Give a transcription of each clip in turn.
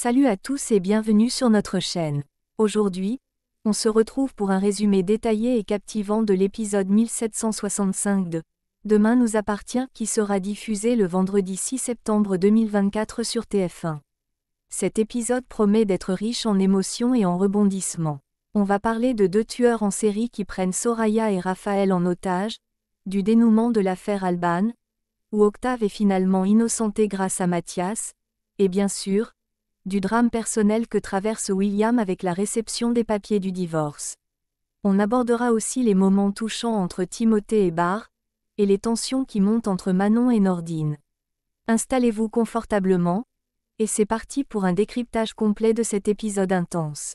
Salut à tous et bienvenue sur notre chaîne. Aujourd'hui, on se retrouve pour un résumé détaillé et captivant de l'épisode 1765 de Demain nous appartient qui sera diffusé le vendredi 6 septembre 2024 sur TF1. Cet épisode promet d'être riche en émotions et en rebondissements. On va parler de deux tueurs en série qui prennent Soraya et Raphaël en otage, du dénouement de l'affaire Alban, où Octave est finalement innocenté grâce à Mathias, et bien sûr, du drame personnel que traverse William avec la réception des papiers du divorce. On abordera aussi les moments touchants entre Timothée et Barr, et les tensions qui montent entre Manon et Nordine. Installez-vous confortablement, et c'est parti pour un décryptage complet de cet épisode intense.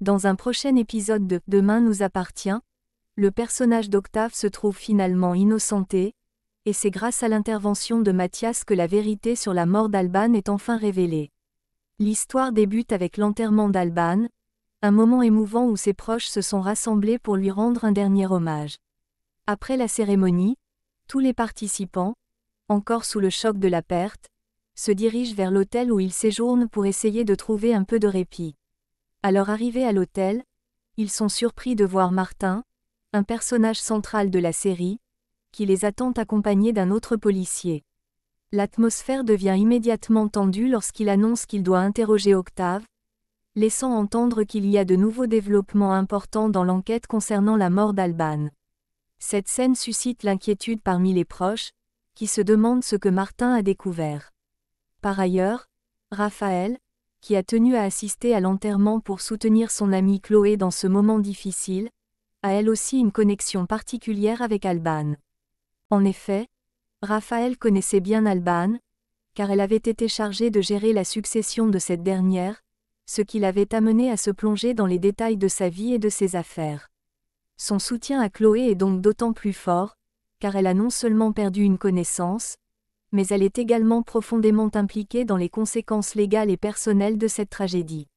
Dans un prochain épisode de Demain nous appartient, le personnage d'Octave se trouve finalement innocenté, et c'est grâce à l'intervention de Mathias que la vérité sur la mort d'Alban est enfin révélée. L'histoire débute avec l'enterrement d'Alban, un moment émouvant où ses proches se sont rassemblés pour lui rendre un dernier hommage. Après la cérémonie, tous les participants, encore sous le choc de la perte, se dirigent vers l'hôtel où ils séjournent pour essayer de trouver un peu de répit. À leur arrivée à l'hôtel, ils sont surpris de voir Martin, un personnage central de la série, qui les attend accompagné d'un autre policier. L'atmosphère devient immédiatement tendue lorsqu'il annonce qu'il doit interroger Octave, laissant entendre qu'il y a de nouveaux développements importants dans l'enquête concernant la mort d'Alban. Cette scène suscite l'inquiétude parmi les proches, qui se demandent ce que Martin a découvert. Par ailleurs, Raphaël, qui a tenu à assister à l'enterrement pour soutenir son amie Chloé dans ce moment difficile, a elle aussi une connexion particulière avec Alban. En effet, Raphaël connaissait bien Alban, car elle avait été chargée de gérer la succession de cette dernière, ce qui l'avait amené à se plonger dans les détails de sa vie et de ses affaires. Son soutien à Chloé est donc d'autant plus fort, car elle a non seulement perdu une connaissance, mais elle est également profondément impliquée dans les conséquences légales et personnelles de cette tragédie.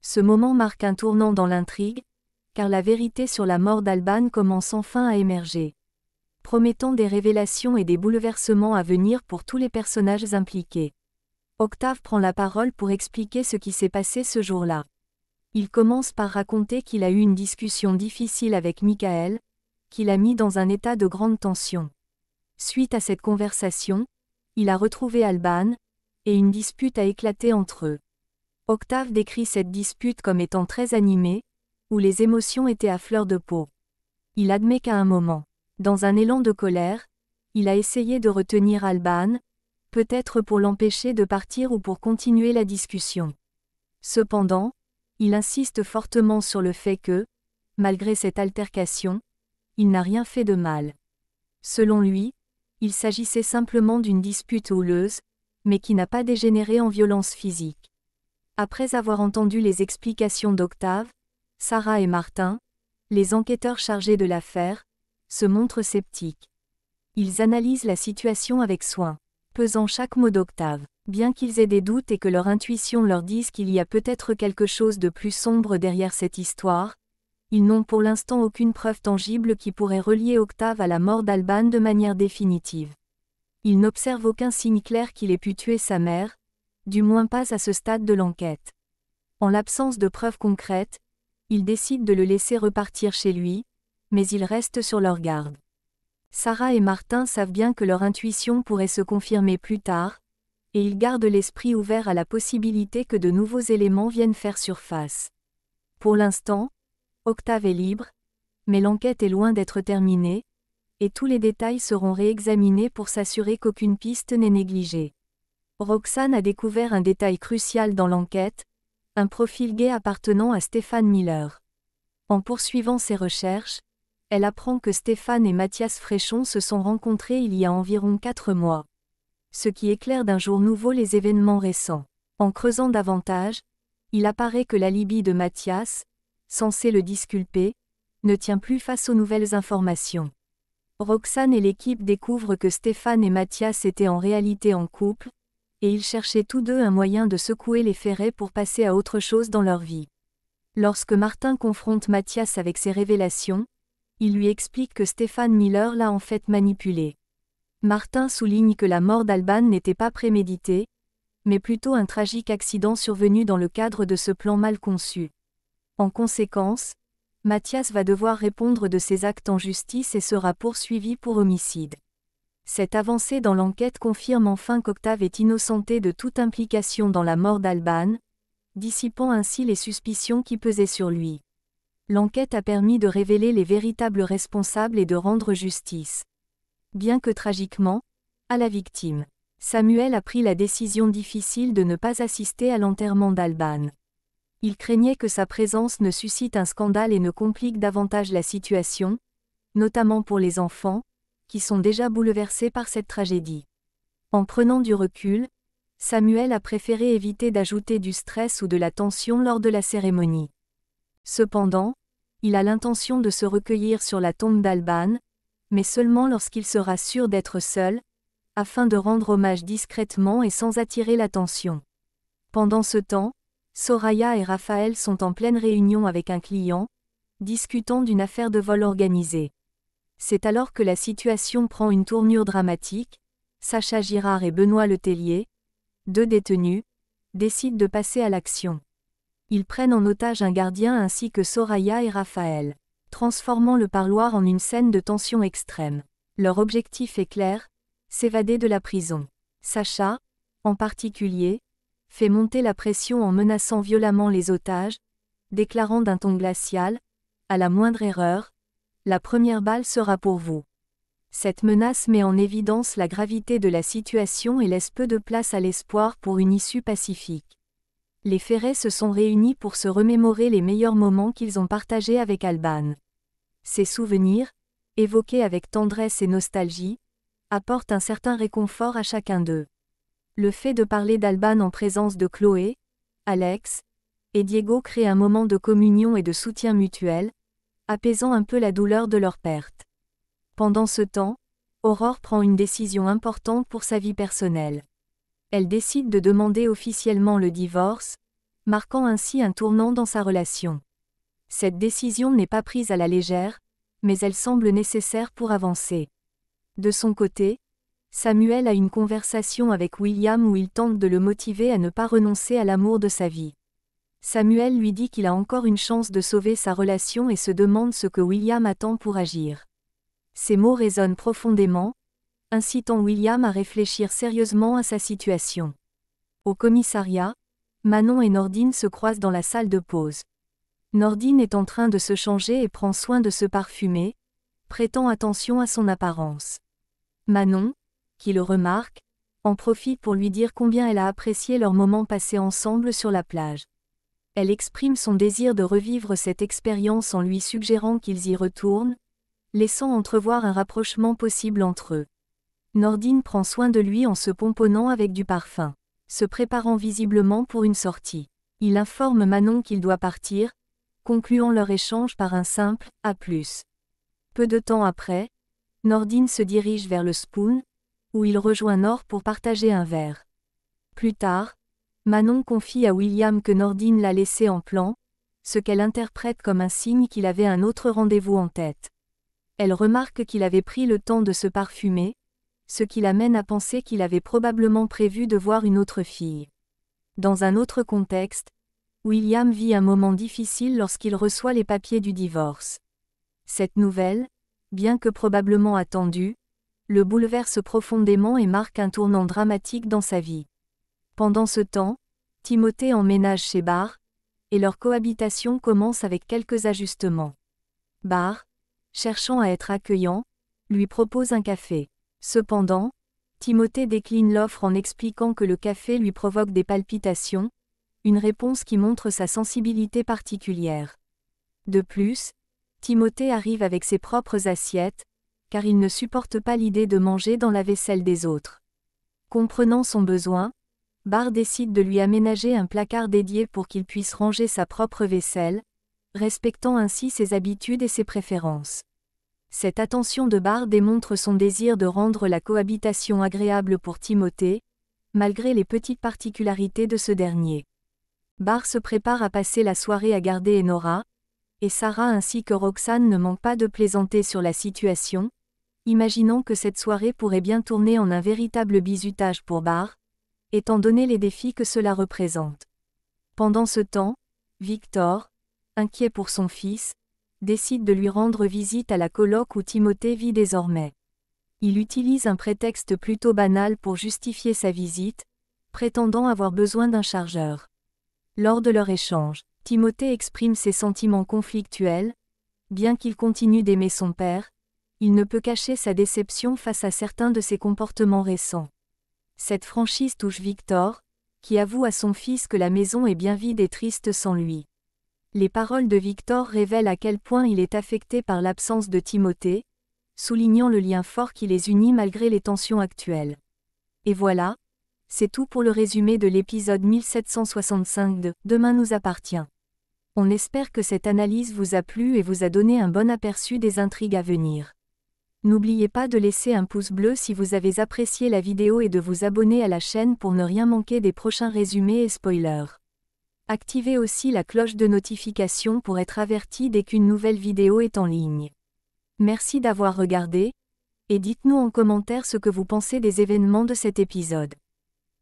Ce moment marque un tournant dans l'intrigue, car la vérité sur la mort d'Alban commence enfin à émerger. Promettant des révélations et des bouleversements à venir pour tous les personnages impliqués. Octave prend la parole pour expliquer ce qui s'est passé ce jour-là. Il commence par raconter qu'il a eu une discussion difficile avec Michael, qu'il a mis dans un état de grande tension. Suite à cette conversation, il a retrouvé Alban, et une dispute a éclaté entre eux. Octave décrit cette dispute comme étant très animée, où les émotions étaient à fleur de peau. Il admet qu'à un moment, dans un élan de colère, il a essayé de retenir Alban, peut-être pour l'empêcher de partir ou pour continuer la discussion. Cependant, il insiste fortement sur le fait que, malgré cette altercation, il n'a rien fait de mal. Selon lui, il s'agissait simplement d'une dispute houleuse, mais qui n'a pas dégénéré en violence physique. Après avoir entendu les explications d'Octave, Sarah et Martin, les enquêteurs chargés de l'affaire, se montrent sceptiques. Ils analysent la situation avec soin, pesant chaque mot d'octave. Bien qu'ils aient des doutes et que leur intuition leur dise qu'il y a peut-être quelque chose de plus sombre derrière cette histoire, ils n'ont pour l'instant aucune preuve tangible qui pourrait relier Octave à la mort d'Alban de manière définitive. Ils n'observent aucun signe clair qu'il ait pu tuer sa mère, du moins pas à ce stade de l'enquête. En l'absence de preuves concrètes, ils décident de le laisser repartir chez lui, mais ils restent sur leur garde. Sarah et Martin savent bien que leur intuition pourrait se confirmer plus tard, et ils gardent l'esprit ouvert à la possibilité que de nouveaux éléments viennent faire surface. Pour l'instant, Octave est libre, mais l'enquête est loin d'être terminée, et tous les détails seront réexaminés pour s'assurer qu'aucune piste n'est négligée. Roxane a découvert un détail crucial dans l'enquête, un profil gay appartenant à Stéphane Miller. En poursuivant ses recherches, elle apprend que Stéphane et Mathias Fréchon se sont rencontrés il y a environ quatre mois. Ce qui éclaire d'un jour nouveau les événements récents. En creusant davantage, il apparaît que l'alibi de Mathias, censé le disculper, ne tient plus face aux nouvelles informations. Roxane et l'équipe découvrent que Stéphane et Mathias étaient en réalité en couple, et ils cherchaient tous deux un moyen de secouer les ferrets pour passer à autre chose dans leur vie. Lorsque Martin confronte Mathias avec ses révélations, il lui explique que Stéphane Miller l'a en fait manipulé. Martin souligne que la mort d'Alban n'était pas préméditée, mais plutôt un tragique accident survenu dans le cadre de ce plan mal conçu. En conséquence, Mathias va devoir répondre de ses actes en justice et sera poursuivi pour homicide. Cette avancée dans l'enquête confirme enfin qu'Octave est innocenté de toute implication dans la mort d'Alban, dissipant ainsi les suspicions qui pesaient sur lui. L'enquête a permis de révéler les véritables responsables et de rendre justice. Bien que tragiquement, à la victime. Samuel a pris la décision difficile de ne pas assister à l'enterrement d'Alban. Il craignait que sa présence ne suscite un scandale et ne complique davantage la situation, notamment pour les enfants, qui sont déjà bouleversés par cette tragédie. En prenant du recul, Samuel a préféré éviter d'ajouter du stress ou de la tension lors de la cérémonie. Cependant, il a l'intention de se recueillir sur la tombe d'Alban, mais seulement lorsqu'il sera sûr d'être seul, afin de rendre hommage discrètement et sans attirer l'attention. Pendant ce temps, Soraya et Raphaël sont en pleine réunion avec un client, discutant d'une affaire de vol organisé. C'est alors que la situation prend une tournure dramatique, Sacha Girard et Benoît Letellier, deux détenus, décident de passer à l'action. Ils prennent en otage un gardien ainsi que Soraya et Raphaël, transformant le parloir en une scène de tension extrême. Leur objectif est clair, s'évader de la prison. Sacha, en particulier, fait monter la pression en menaçant violemment les otages, déclarant d'un ton glacial, à la moindre erreur, la première balle sera pour vous. Cette menace met en évidence la gravité de la situation et laisse peu de place à l'espoir pour une issue pacifique. Les Ferrets se sont réunis pour se remémorer les meilleurs moments qu'ils ont partagés avec Alban. Ces souvenirs, évoqués avec tendresse et nostalgie, apportent un certain réconfort à chacun d'eux. Le fait de parler d'Alban en présence de Chloé, Alex et Diego crée un moment de communion et de soutien mutuel, apaisant un peu la douleur de leur perte. Pendant ce temps, Aurore prend une décision importante pour sa vie personnelle. Elle décide de demander officiellement le divorce, marquant ainsi un tournant dans sa relation. Cette décision n'est pas prise à la légère, mais elle semble nécessaire pour avancer. De son côté, Samuel a une conversation avec William où il tente de le motiver à ne pas renoncer à l'amour de sa vie. Samuel lui dit qu'il a encore une chance de sauver sa relation et se demande ce que William attend pour agir. Ces mots résonnent profondément, incitant William à réfléchir sérieusement à sa situation. Au commissariat, Manon et Nordine se croisent dans la salle de pause. Nordine est en train de se changer et prend soin de se parfumer, prêtant attention à son apparence. Manon, qui le remarque, en profite pour lui dire combien elle a apprécié leur moment passé ensemble sur la plage. Elle exprime son désir de revivre cette expérience en lui suggérant qu'ils y retournent, laissant entrevoir un rapprochement possible entre eux. Nordine prend soin de lui en se pomponnant avec du parfum, se préparant visiblement pour une sortie. Il informe Manon qu'il doit partir, concluant leur échange par un simple A. Peu de temps après, Nordine se dirige vers le Spoon, où il rejoint Nord pour partager un verre. Plus tard, Manon confie à William que Nordine l'a laissé en plan, ce qu'elle interprète comme un signe qu'il avait un autre rendez-vous en tête. Elle remarque qu'il avait pris le temps de se parfumer, ce qui l'amène à penser qu'il avait probablement prévu de voir une autre fille. Dans un autre contexte, William vit un moment difficile lorsqu'il reçoit les papiers du divorce. Cette nouvelle, bien que probablement attendue, le bouleverse profondément et marque un tournant dramatique dans sa vie. Pendant ce temps, Timothée emménage chez Bar, et leur cohabitation commence avec quelques ajustements. Bar, cherchant à être accueillant, lui propose un café. Cependant, Timothée décline l'offre en expliquant que le café lui provoque des palpitations, une réponse qui montre sa sensibilité particulière. De plus, Timothée arrive avec ses propres assiettes, car il ne supporte pas l'idée de manger dans la vaisselle des autres. Comprenant son besoin, Bar décide de lui aménager un placard dédié pour qu'il puisse ranger sa propre vaisselle, respectant ainsi ses habitudes et ses préférences. Cette attention de Bar démontre son désir de rendre la cohabitation agréable pour Timothée, malgré les petites particularités de ce dernier. Bar se prépare à passer la soirée à garder Enora, et Sarah ainsi que Roxane ne manquent pas de plaisanter sur la situation, imaginant que cette soirée pourrait bien tourner en un véritable bizutage pour Bar, étant donné les défis que cela représente. Pendant ce temps, Victor, inquiet pour son fils, décide de lui rendre visite à la colloque où Timothée vit désormais. Il utilise un prétexte plutôt banal pour justifier sa visite, prétendant avoir besoin d'un chargeur. Lors de leur échange, Timothée exprime ses sentiments conflictuels, bien qu'il continue d'aimer son père, il ne peut cacher sa déception face à certains de ses comportements récents. Cette franchise touche Victor, qui avoue à son fils que la maison est bien vide et triste sans lui. Les paroles de Victor révèlent à quel point il est affecté par l'absence de Timothée, soulignant le lien fort qui les unit malgré les tensions actuelles. Et voilà, c'est tout pour le résumé de l'épisode 1765 de Demain nous appartient. On espère que cette analyse vous a plu et vous a donné un bon aperçu des intrigues à venir. N'oubliez pas de laisser un pouce bleu si vous avez apprécié la vidéo et de vous abonner à la chaîne pour ne rien manquer des prochains résumés et spoilers. Activez aussi la cloche de notification pour être averti dès qu'une nouvelle vidéo est en ligne. Merci d'avoir regardé, et dites-nous en commentaire ce que vous pensez des événements de cet épisode.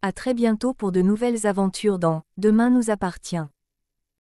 À très bientôt pour de nouvelles aventures dans Demain nous appartient.